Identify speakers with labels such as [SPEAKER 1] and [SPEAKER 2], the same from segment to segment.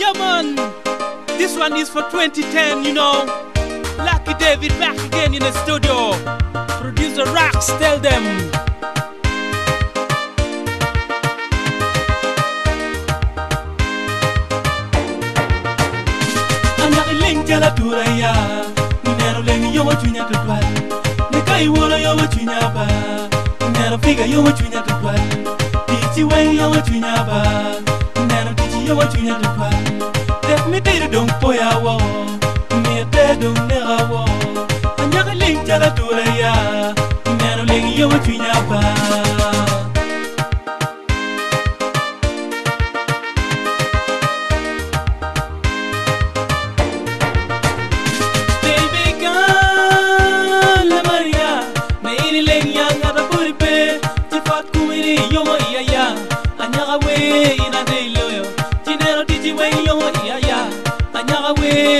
[SPEAKER 1] Yeah, man. This one is for 2010, you know. Lucky David back again in the studio. Producer Rocks, tell them. Jala ya, minero leni yo wachunya tutwal, nikai wolo yo wachunya ba, minero figa yo wachunya tutwal, tichi weng yo wachunya ba. yo wa tunya de pa Def mi dir dong po ya wa Mi te dong ne ga wa Anya ling jara dura ya Mi ling yo wa tunya pa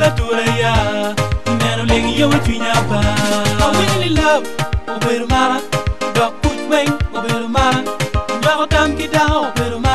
[SPEAKER 1] la turaya Nenu ling yo tunya ba Awin li love Uberu mara Dok kuch weng Uberu mara Nyo tam kita Uberu mara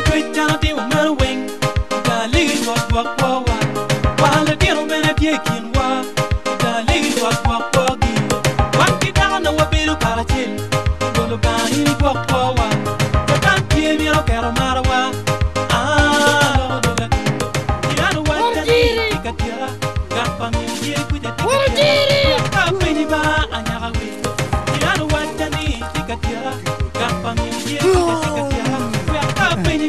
[SPEAKER 1] كويت جانتي ومر وين داليل وق وق وق وعلى ديرو من بيكين وا داليل وق وق وق وانكي دعنا وبيرو كارتيل قولوا باين وق وق وق فتان كيميرو كيرو ماروا Oh! Bye.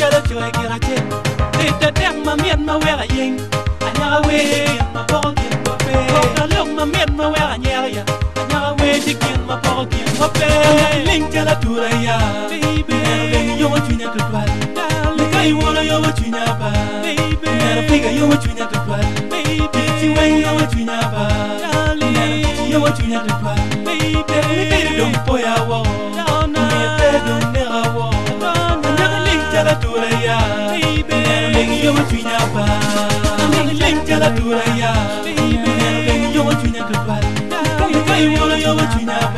[SPEAKER 1] yɛlo joi kerake ti tɛtɛŋ ma miɛn ma wɛk a yeŋ a nyaga weeɔkalok ma miɛn ma wɛk a nyɛgya a nyaga wee ti kin ma pɔgɔ kin ma peeliŋ kɛlo tura ya ɛrpeŋ yomo chunya tutwal likai wolo yomo chunya ba ɛrpeŋa yomo chunya tutwal ti ti weŋ yomo chunya ba Nero yoma tuina pa Lenja la turaya Nero yoma tuina tupa Kai kai wala yoma tuina pa